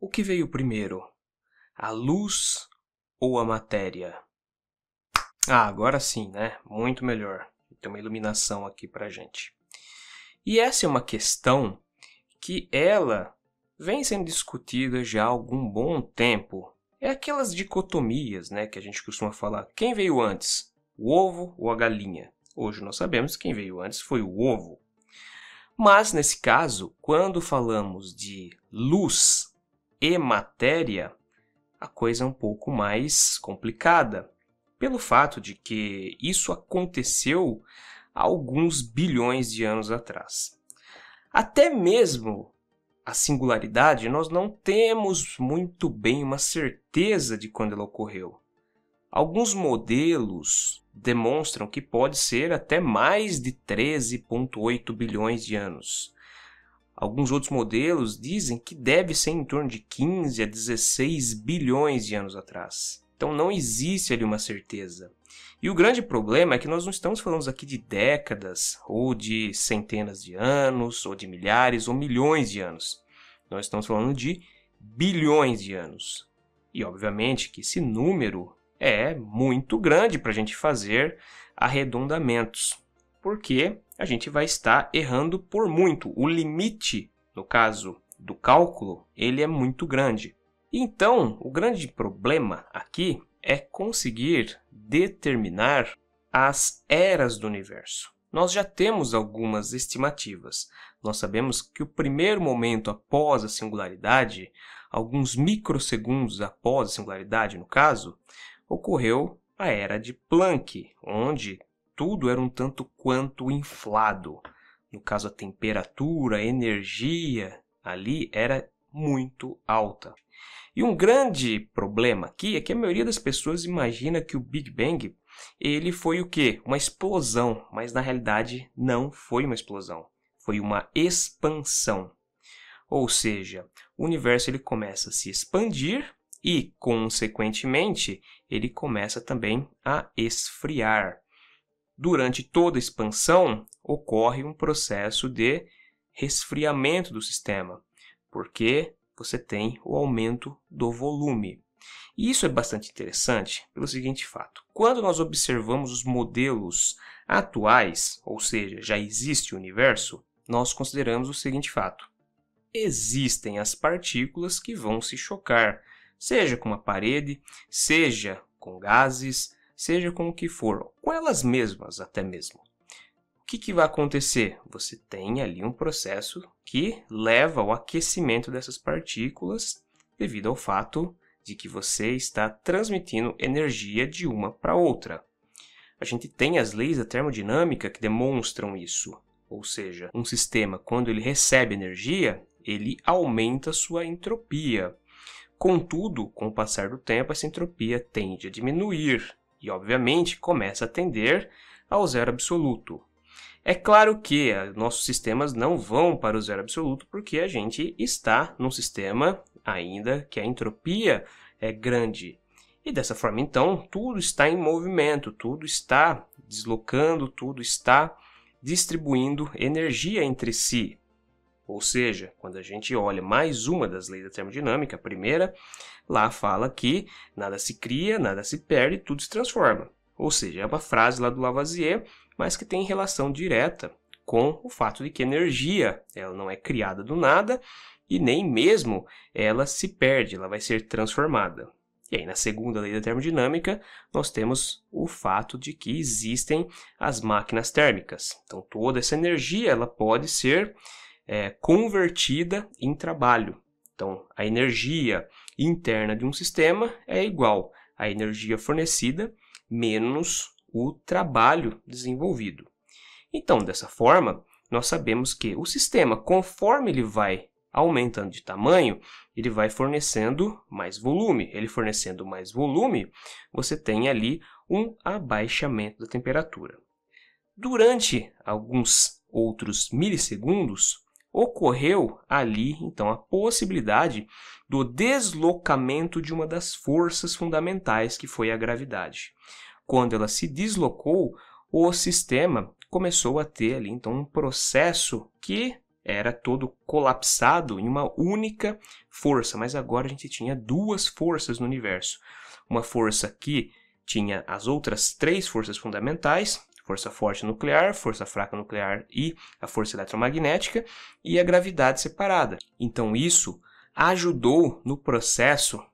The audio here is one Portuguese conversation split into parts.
O que veio primeiro? A luz ou a matéria? Ah, agora sim, né? Muito melhor. Tem uma iluminação aqui pra gente. E essa é uma questão que ela vem sendo discutida já há algum bom tempo. É aquelas dicotomias, né, que a gente costuma falar. Quem veio antes? O ovo ou a galinha? Hoje nós sabemos que quem veio antes foi o ovo. Mas nesse caso, quando falamos de luz e matéria, a coisa é um pouco mais complicada, pelo fato de que isso aconteceu há alguns bilhões de anos atrás. Até mesmo a singularidade, nós não temos muito bem uma certeza de quando ela ocorreu. Alguns modelos demonstram que pode ser até mais de 13,8 bilhões de anos. Alguns outros modelos dizem que deve ser em torno de 15 a 16 bilhões de anos atrás. Então não existe ali uma certeza. E o grande problema é que nós não estamos falando aqui de décadas, ou de centenas de anos, ou de milhares ou milhões de anos. Nós estamos falando de bilhões de anos. E obviamente que esse número é muito grande para a gente fazer arredondamentos, porque a gente vai estar errando por muito. O limite, no caso do cálculo, ele é muito grande. Então, o grande problema aqui é conseguir determinar as eras do universo. Nós já temos algumas estimativas. Nós sabemos que o primeiro momento após a singularidade, alguns microsegundos após a singularidade, no caso, ocorreu a era de Planck, onde tudo era um tanto quanto inflado. No caso, a temperatura, a energia ali era muito alta. E um grande problema aqui é que a maioria das pessoas imagina que o Big Bang ele foi o quê? Uma explosão, mas na realidade não foi uma explosão, foi uma expansão. Ou seja, o universo ele começa a se expandir e, consequentemente, ele começa também a esfriar. Durante toda a expansão, ocorre um processo de resfriamento do sistema, porque você tem o aumento do volume. E isso é bastante interessante pelo seguinte fato: quando nós observamos os modelos atuais, ou seja, já existe o universo, nós consideramos o seguinte fato: existem as partículas que vão se chocar, seja com uma parede, seja com gases, seja com o que for, com elas mesmas até mesmo. O que, que vai acontecer? Você tem ali um processo que leva ao aquecimento dessas partículas devido ao fato de que você está transmitindo energia de uma para outra. A gente tem as leis da termodinâmica que demonstram isso. Ou seja, um sistema, quando ele recebe energia, ele aumenta sua entropia. Contudo, com o passar do tempo, essa entropia tende a diminuir e, obviamente, começa a tender ao zero absoluto. É claro que eh, nossos sistemas não vão para o zero absoluto porque a gente está num sistema ainda que a entropia é grande. E dessa forma, então, tudo está em movimento, tudo está deslocando, tudo está distribuindo energia entre si. Ou seja, quando a gente olha mais uma das leis da termodinâmica, a primeira, lá fala que nada se cria, nada se perde, tudo se transforma. Ou seja, é uma frase lá do Lavoisier, mas que tem relação direta com o fato de que energia ela não é criada do nada e nem mesmo ela se perde, ela vai ser transformada. E aí, na segunda lei da termodinâmica, nós temos o fato de que existem as máquinas térmicas. Então, toda essa energia ela pode ser é, convertida em trabalho. Então, a energia interna de um sistema é igual à energia fornecida menos o trabalho desenvolvido. Então, dessa forma, nós sabemos que o sistema, conforme ele vai aumentando de tamanho, ele vai fornecendo mais volume. Ele fornecendo mais volume, você tem ali um abaixamento da temperatura. Durante alguns outros milissegundos, ocorreu ali então a possibilidade do deslocamento de uma das forças fundamentais que foi a gravidade. Quando ela se deslocou, o sistema começou a ter ali então um processo que era todo colapsado em uma única força, mas agora a gente tinha duas forças no universo. Uma força que tinha as outras três forças fundamentais, força forte nuclear, força fraca nuclear e a força eletromagnética, e a gravidade separada. Então isso ajudou no processo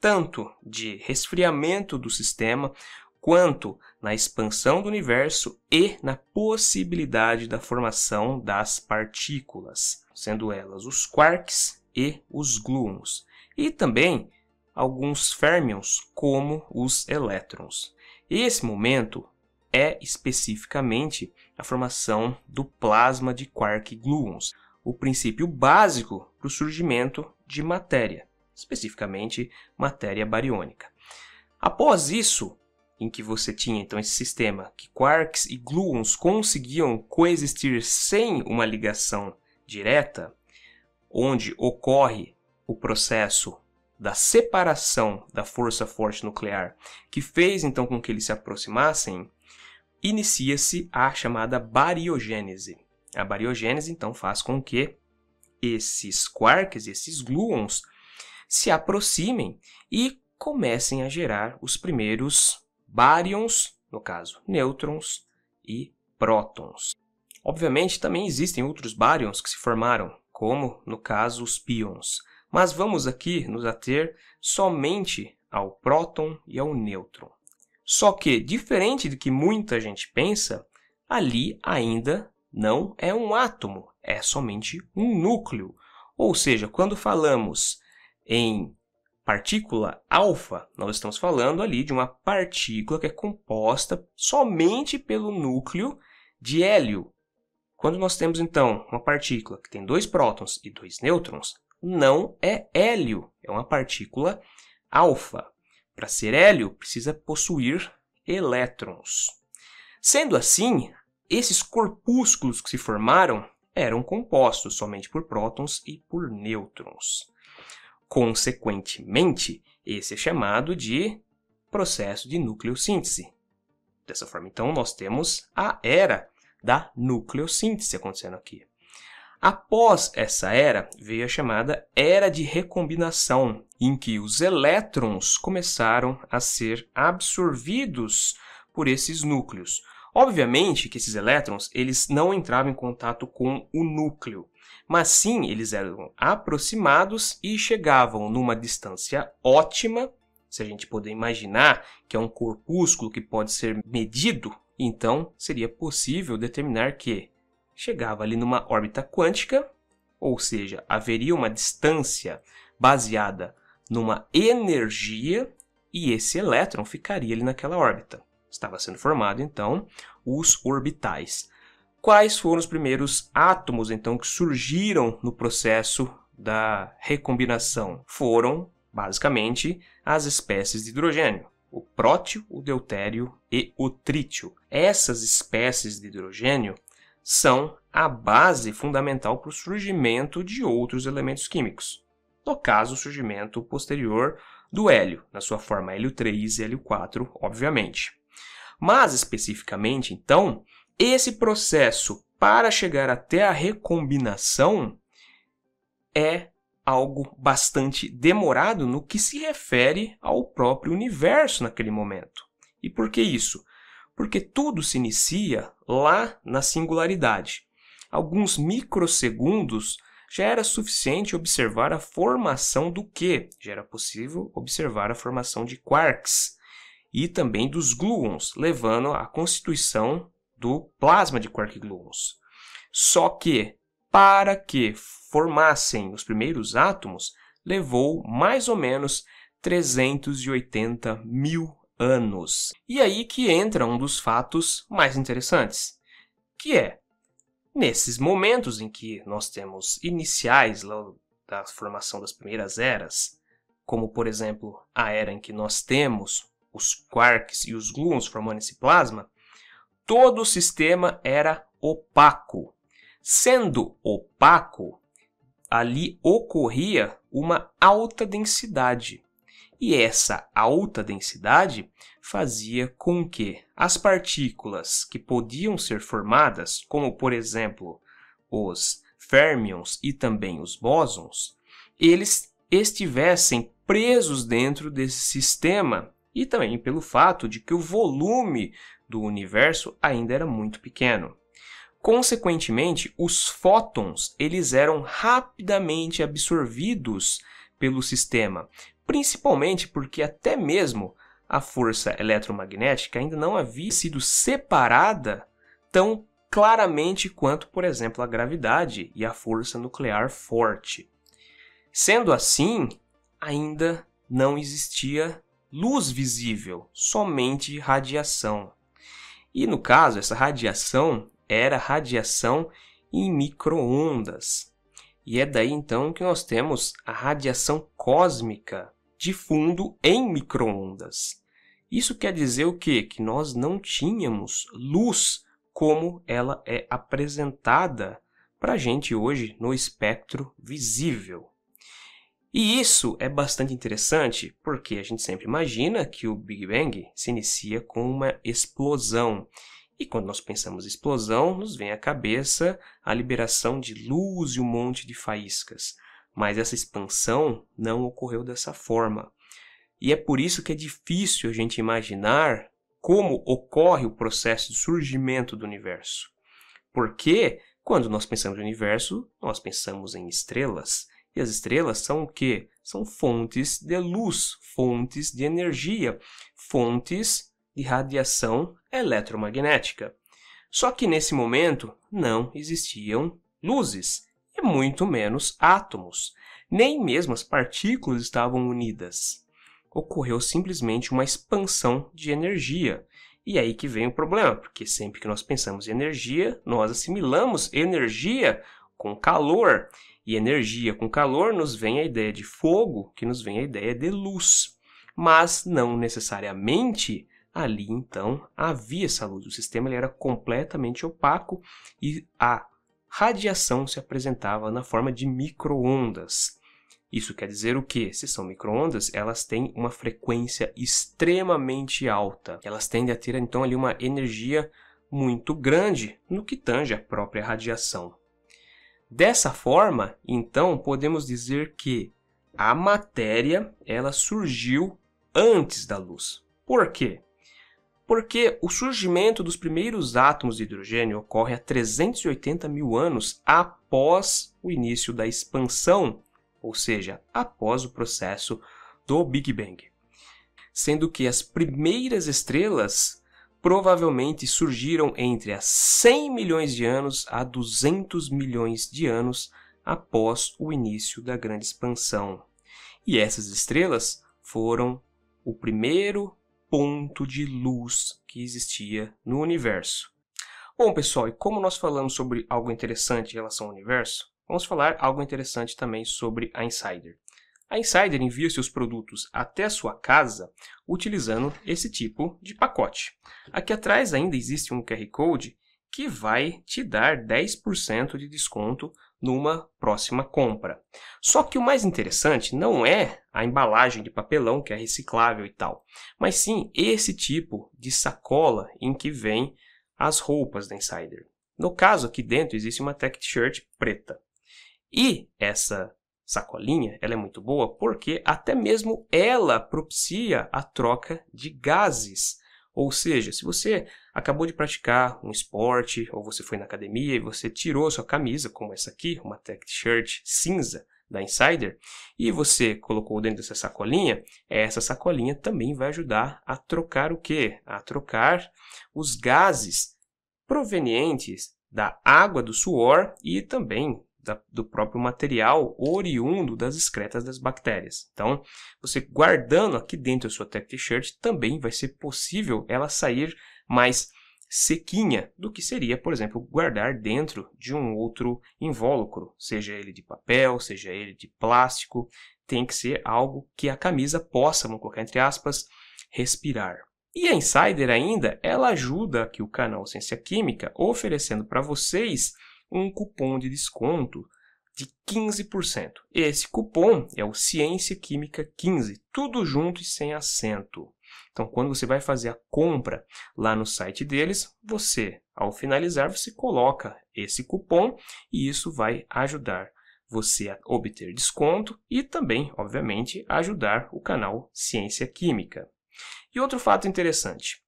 tanto de resfriamento do sistema quanto na expansão do universo e na possibilidade da formação das partículas, sendo elas os quarks e os gluons, e também alguns férmions, como os elétrons. Esse momento é especificamente a formação do plasma de quark gluons, o princípio básico para o surgimento de matéria, especificamente matéria bariônica. Após isso, em que você tinha então esse sistema que quarks e gluons conseguiam coexistir sem uma ligação direta, onde ocorre o processo da separação da força forte nuclear, que fez então com que eles se aproximassem, inicia-se a chamada bariogênese. A bariogênese então faz com que esses quarks, esses gluons, se aproximem e comecem a gerar os primeiros baryons, no caso, nêutrons e prótons. Obviamente, também existem outros baryons que se formaram, como no caso os pions, mas vamos aqui nos ater somente ao próton e ao nêutron. Só que, diferente do que muita gente pensa, ali ainda não é um átomo, é somente um núcleo. Ou seja, quando falamos em partícula alfa, nós estamos falando ali de uma partícula que é composta somente pelo núcleo de hélio. Quando nós temos então uma partícula que tem dois prótons e dois nêutrons, não é hélio, é uma partícula alfa. Para ser hélio, precisa possuir elétrons. Sendo assim, esses corpúsculos que se formaram eram compostos somente por prótons e por nêutrons. Consequentemente, esse é chamado de processo de nucleossíntese. Dessa forma, então, nós temos a era da nucleossíntese acontecendo aqui. Após essa era, veio a chamada era de recombinação, em que os elétrons começaram a ser absorvidos por esses núcleos. Obviamente que esses elétrons eles não entravam em contato com o núcleo, mas sim eles eram aproximados e chegavam numa distância ótima. Se a gente puder imaginar que é um corpúsculo que pode ser medido, então seria possível determinar que chegava ali numa órbita quântica, ou seja, haveria uma distância baseada numa energia e esse elétron ficaria ali naquela órbita. Estava sendo formado então os orbitais. Quais foram os primeiros átomos, então, que surgiram no processo da recombinação? Foram, basicamente, as espécies de hidrogênio. O prótio, o deutério e o trítio. Essas espécies de hidrogênio são a base fundamental para o surgimento de outros elementos químicos. No caso, o surgimento posterior do hélio, na sua forma hélio 3 e hélio 4, obviamente. Mas, especificamente, então, esse processo para chegar até a recombinação é algo bastante demorado no que se refere ao próprio universo naquele momento. E por que isso? Porque tudo se inicia lá na singularidade. Alguns microsegundos já era suficiente observar a formação do que? Já era possível observar a formação de quarks e também dos gluons, levando à constituição do plasma de quark gluons. Só que, para que formassem os primeiros átomos, levou mais ou menos 380 mil anos. E aí que entra um dos fatos mais interessantes, que é, nesses momentos em que nós temos iniciais da formação das primeiras eras, como por exemplo a era em que nós temos os quarks e os gluons formando esse plasma, todo o sistema era opaco. Sendo opaco, ali ocorria uma alta densidade. E essa alta densidade fazia com que as partículas que podiam ser formadas, como por exemplo os férmions e também os bósons, eles estivessem presos dentro desse sistema e também pelo fato de que o volume do universo ainda era muito pequeno. Consequentemente, os fótons eles eram rapidamente absorvidos pelo sistema, principalmente porque até mesmo a força eletromagnética ainda não havia sido separada tão claramente quanto, por exemplo, a gravidade e a força nuclear forte. Sendo assim, ainda não existia luz visível, somente radiação. E no caso, essa radiação era radiação em microondas. E é daí então que nós temos a radiação cósmica de fundo em microondas. Isso quer dizer o quê? Que nós não tínhamos luz como ela é apresentada para a gente hoje no espectro visível. E isso é bastante interessante porque a gente sempre imagina que o Big Bang se inicia com uma explosão. E quando nós pensamos explosão, nos vem à cabeça a liberação de luz e um monte de faíscas. Mas essa expansão não ocorreu dessa forma. E é por isso que é difícil a gente imaginar como ocorre o processo de surgimento do universo. Porque quando nós pensamos no universo, nós pensamos em estrelas. E as estrelas são o quê? São fontes de luz, fontes de energia, fontes de radiação eletromagnética. Só que nesse momento não existiam luzes, muito menos átomos. Nem mesmo as partículas estavam unidas. Ocorreu simplesmente uma expansão de energia. E aí que vem o problema, porque sempre que nós pensamos em energia, nós assimilamos energia com calor. E energia com calor nos vem a ideia de fogo, que nos vem a ideia de luz. Mas não necessariamente ali então havia essa luz. O sistema ele era completamente opaco e a radiação se apresentava na forma de microondas. Isso quer dizer o que? Se são microondas, elas têm uma frequência extremamente alta. Elas tendem a ter então ali uma energia muito grande no que tange a própria radiação. Dessa forma, então, podemos dizer que a matéria ela surgiu antes da luz. Por quê? Porque o surgimento dos primeiros átomos de hidrogênio ocorre há 380 mil anos após o início da expansão, ou seja, após o processo do Big Bang. Sendo que as primeiras estrelas provavelmente surgiram entre a 100 milhões de anos a 200 milhões de anos após o início da grande expansão. E essas estrelas foram o primeiro ponto de luz que existia no universo. Bom, pessoal, e como nós falamos sobre algo interessante em relação ao universo, vamos falar algo interessante também sobre a Insider. A Insider envia seus produtos até a sua casa utilizando esse tipo de pacote. Aqui atrás ainda existe um QR Code que vai te dar 10% de desconto numa próxima compra. Só que o mais interessante não é a embalagem de papelão, que é reciclável e tal, mas sim esse tipo de sacola em que vem as roupas da Insider. No caso, aqui dentro existe uma tech t-shirt preta. E essa sacolinha, ela é muito boa porque até mesmo ela propicia a troca de gases. Ou seja, se você acabou de praticar um esporte ou você foi na academia e você tirou sua camisa, como essa aqui, uma tech t-shirt cinza da Insider, e você colocou dentro dessa sacolinha, essa sacolinha também vai ajudar a trocar o quê? A trocar os gases provenientes da água do suor e também da, do próprio material oriundo das excretas das bactérias. Então, você guardando aqui dentro a sua tech t-shirt, também vai ser possível ela sair mais sequinha do que seria, por exemplo, guardar dentro de um outro invólucro, seja ele de papel, seja ele de plástico, tem que ser algo que a camisa possa, vamos colocar entre aspas, respirar. E a Insider ainda, ela ajuda aqui o canal Ciência Química, oferecendo para vocês um cupom de desconto de 15%. Esse cupom é o Ciência Química 15, tudo junto e sem acento. Então, quando você vai fazer a compra lá no site deles, você, ao finalizar, você coloca esse cupom e isso vai ajudar você a obter desconto e também, obviamente, ajudar o canal Ciência Química. E outro fato interessante,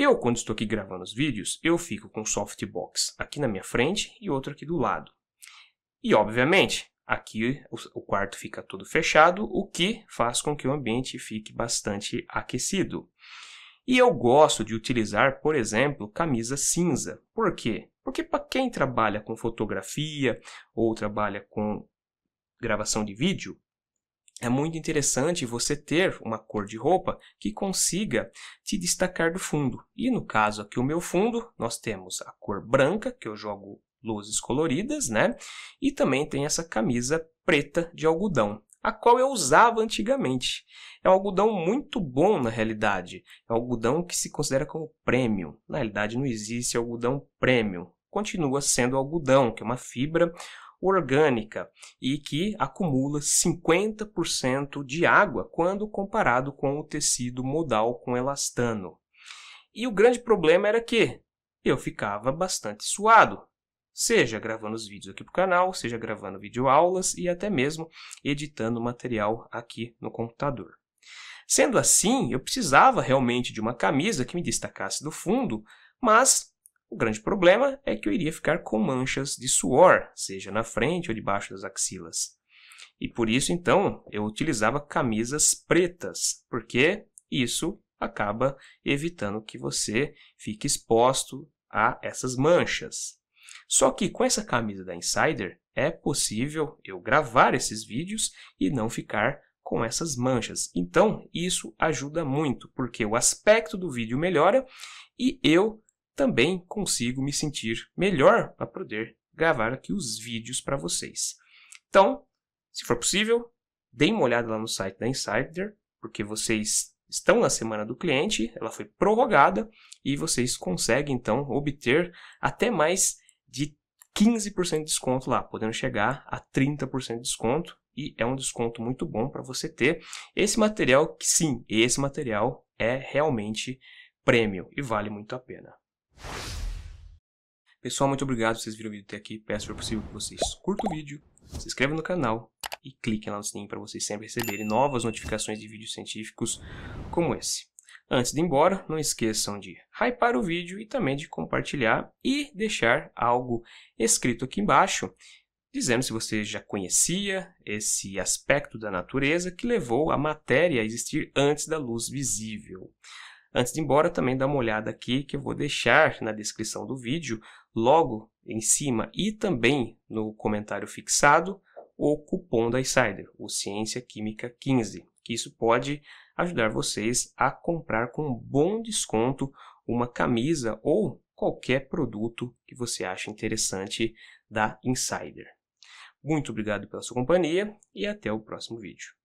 eu, quando estou aqui gravando os vídeos, eu fico com o softbox aqui na minha frente e outro aqui do lado. E, obviamente, aqui o quarto fica todo fechado, o que faz com que o ambiente fique bastante aquecido. E eu gosto de utilizar, por exemplo, camisa cinza. Por quê? Porque para quem trabalha com fotografia ou trabalha com gravação de vídeo, é muito interessante você ter uma cor de roupa que consiga te destacar do fundo. E no caso aqui, o meu fundo, nós temos a cor branca, que eu jogo luzes coloridas, né? E também tem essa camisa preta de algodão, a qual eu usava antigamente. É um algodão muito bom na realidade. É um algodão que se considera como premium. Na realidade não existe algodão premium. Continua sendo algodão, que é uma fibra orgânica e que acumula 50% de água quando comparado com o tecido modal com elastano. E o grande problema era que eu ficava bastante suado, seja gravando os vídeos aqui para o canal, seja gravando videoaulas e até mesmo editando material aqui no computador. Sendo assim, eu precisava realmente de uma camisa que me destacasse do fundo, mas o grande problema é que eu iria ficar com manchas de suor, seja na frente ou debaixo das axilas. E por isso, então, eu utilizava camisas pretas, porque isso acaba evitando que você fique exposto a essas manchas. Só que com essa camisa da Insider é possível eu gravar esses vídeos e não ficar com essas manchas. Então, isso ajuda muito, porque o aspecto do vídeo melhora e eu também consigo me sentir melhor para poder gravar aqui os vídeos para vocês. Então, se for possível, deem uma olhada lá no site da Insider, porque vocês estão na semana do cliente, ela foi prorrogada e vocês conseguem então obter até mais de 15% de desconto lá, podendo chegar a 30% de desconto e é um desconto muito bom para você ter esse material que sim, esse material é realmente prêmio e vale muito a pena. Pessoal, muito obrigado por vocês viram o vídeo até aqui. Peço, se for possível, que vocês curtam o vídeo, se inscrevam no canal e cliquem lá no sininho para vocês sempre receberem novas notificações de vídeos científicos como esse. Antes de ir embora, não esqueçam de hypar o vídeo e também de compartilhar e deixar algo escrito aqui embaixo dizendo se você já conhecia esse aspecto da natureza que levou a matéria a existir antes da luz visível. Antes de ir embora, também dá uma olhada aqui que eu vou deixar na descrição do vídeo, logo em cima e também no comentário fixado, o cupom da Insider, o Ciência Química 15, que isso pode ajudar vocês a comprar com um bom desconto uma camisa ou qualquer produto que você acha interessante da Insider. Muito obrigado pela sua companhia e até o próximo vídeo.